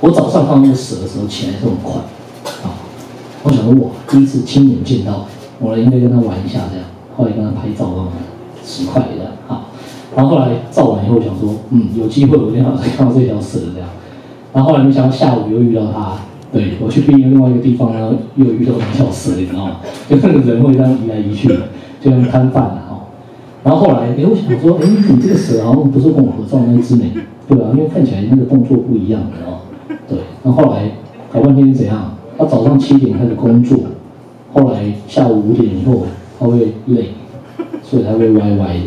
我早上看到那个蛇的时候，起来这么快，啊，我想说哇，第一次亲眼见到，我应该跟他玩一下这样，后来跟他拍照，啊十块这样，好，然后后来照完以后想说，嗯，有机会我一定要再看到这条蛇这样，然后后来没想到下午又遇到他，对我去另另外一个地方，然后又遇到一条蛇，你知道吗？就那个人会这样移来移去，就像摊贩啊，哈，然后后来，哎，我想说，哎，你这个蛇好像不是跟我合照那只美，对吧？因为看起来那个动作不一样，的哦？对，那后来搞半天是怎样？他早上七点开始工作，后来下午五点以后他会累，所以他会歪歪的，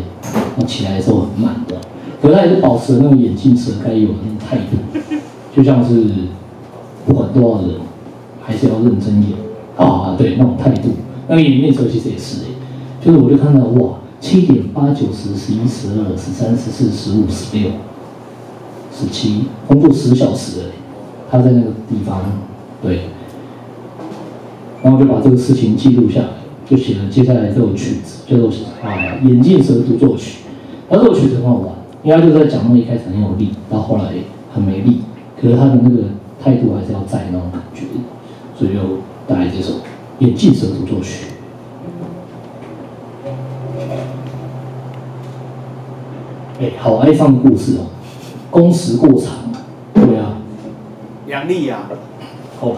那起来的时候很慢的。可是他也是保持那种眼镜蛇该有的那种态度，就像是不管多少人，还是要认真演啊，对那种态度。那个眼镜蛇其实也是哎，就是我就看到哇，七点八九十十一十二十三十四十五十六十七，工作十小时哎。他在那个地方，对，然后就把这个事情记录下来，就写了接下来这首曲子，叫做啊《眼镜蛇独奏曲》。而这首曲子很好玩，因为他就在讲那一开始很有力，到后来很没力，可是他的那个态度还是要在那种感觉，所以就带来这首《眼镜蛇独奏曲》。哎，好哀伤的故事哦，工时过长，杨丽呀，哦。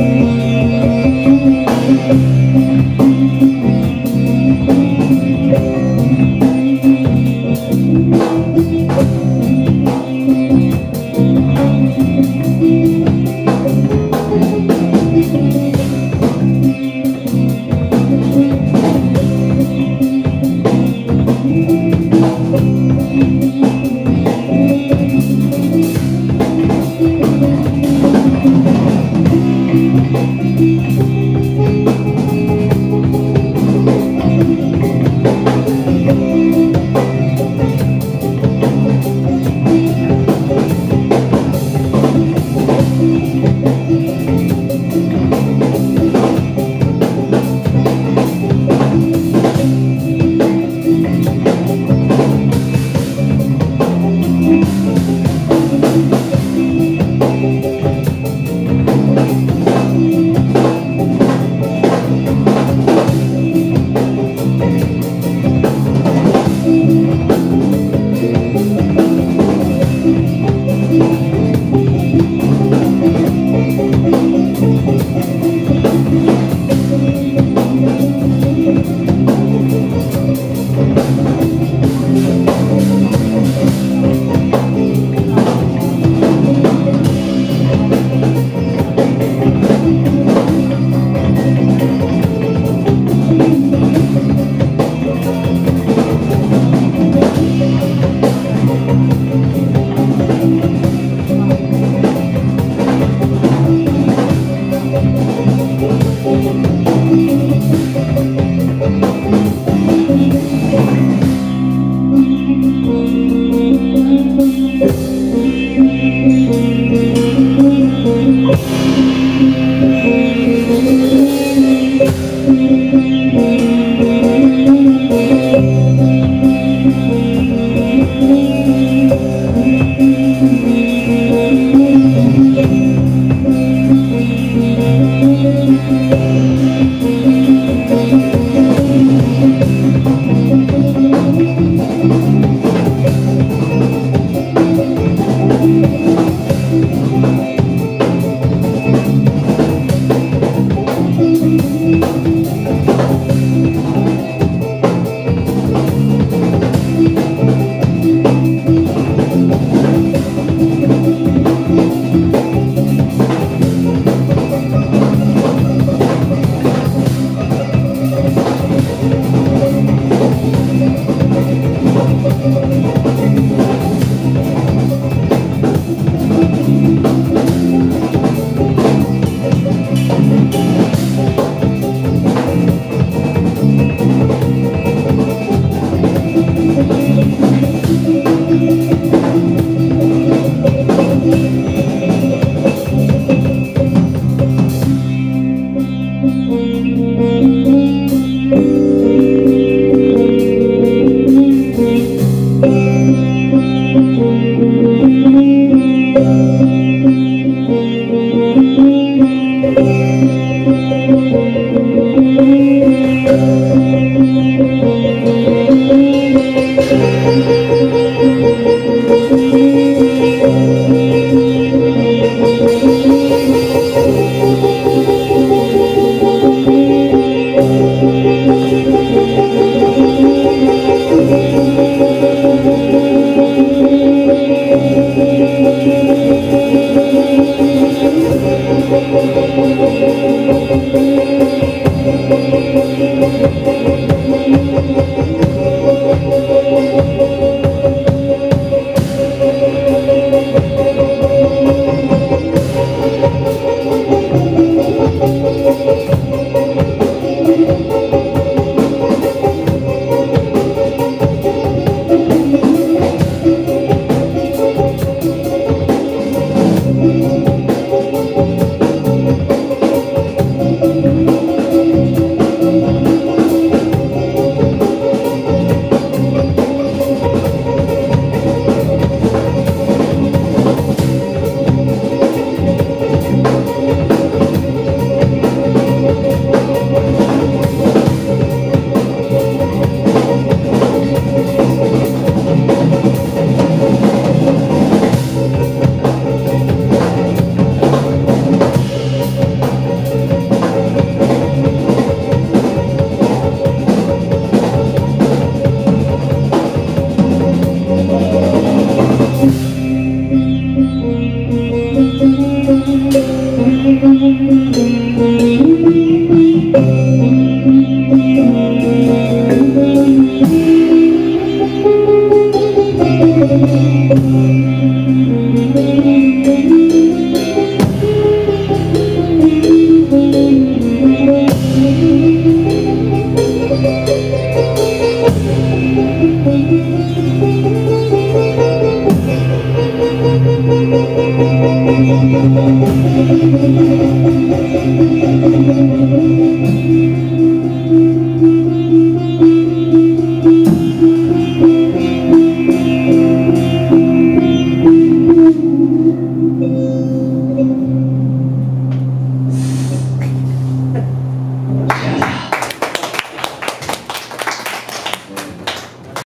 day.